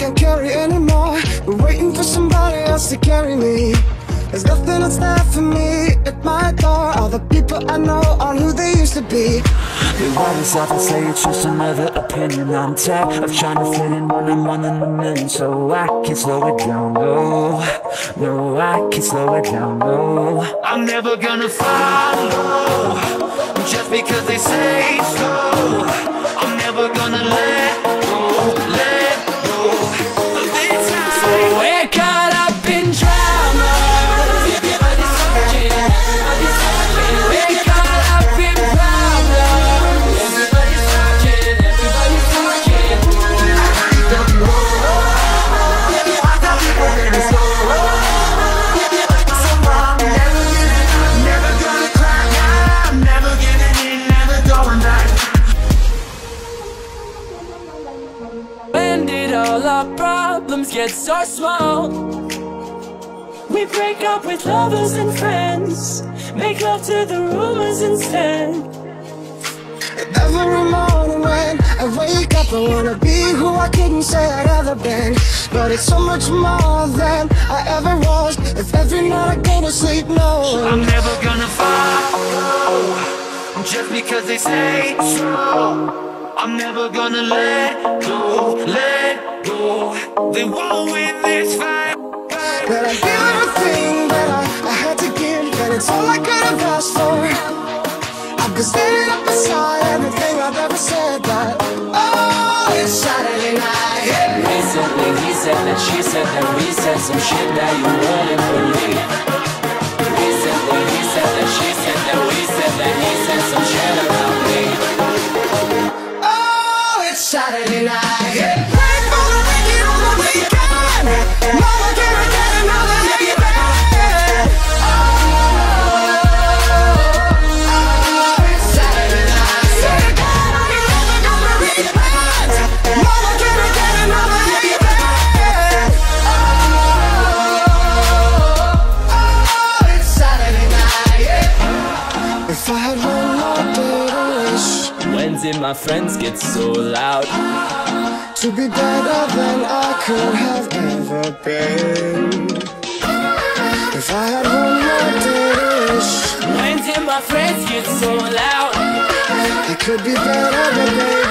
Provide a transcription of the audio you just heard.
can't carry anymore. Been waiting for somebody else to carry me. There's nothing that's there for me at my door. All the people I know aren't who they used to be. They want us off and say it's just another opinion. I'm tired of trying to fit in when I'm one in a million. So I can slow it down, no. No, I can slow it down, no. I'm never gonna follow Just because they say so. I'm never gonna let our problems get so small? We break up with lovers and friends Make love to the rumors instead Every morning when I wake up, I wanna be who I couldn't say I'd ever been. But it's so much more than I ever was. If every night I go to sleep, no. I'm never gonna follow Just because they say so I'm never gonna let go, let go They won't win this fight But I gave everything that I, I had to give, and it's all I could have asked for. I've been standing up beside everything I've ever said, but oh, it's Saturday night. Recently he said that she said that we said some shit that you wouldn't If I had one more to wish. When did my friends get so loud? To be better than I could have ever been If I had one more to wish When did my friends get so loud? I could be better, but baby